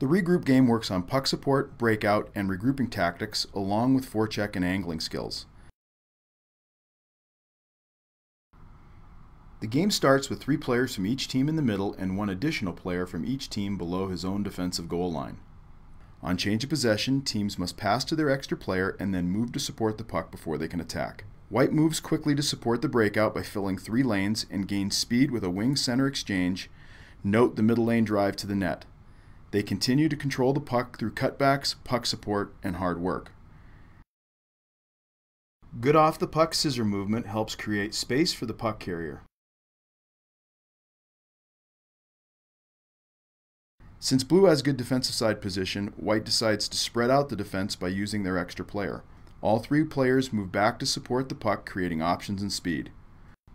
The regroup game works on puck support, breakout, and regrouping tactics, along with forecheck and angling skills. The game starts with three players from each team in the middle and one additional player from each team below his own defensive goal line. On change of possession, teams must pass to their extra player and then move to support the puck before they can attack. White moves quickly to support the breakout by filling three lanes and gains speed with a wing center exchange. Note the middle lane drive to the net. They continue to control the puck through cutbacks, puck support, and hard work. Good off the puck scissor movement helps create space for the puck carrier. Since blue has good defensive side position, white decides to spread out the defense by using their extra player. All three players move back to support the puck, creating options and speed.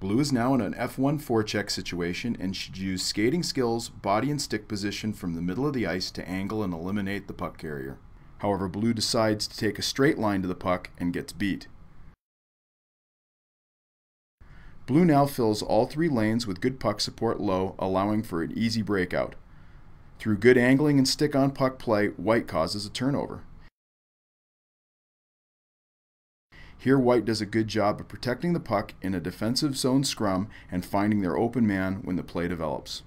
Blue is now in an F1 forecheck situation and should use skating skills, body and stick position from the middle of the ice to angle and eliminate the puck carrier. However, Blue decides to take a straight line to the puck and gets beat. Blue now fills all three lanes with good puck support low, allowing for an easy breakout. Through good angling and stick on puck play, White causes a turnover. Here, White does a good job of protecting the puck in a defensive zone scrum and finding their open man when the play develops.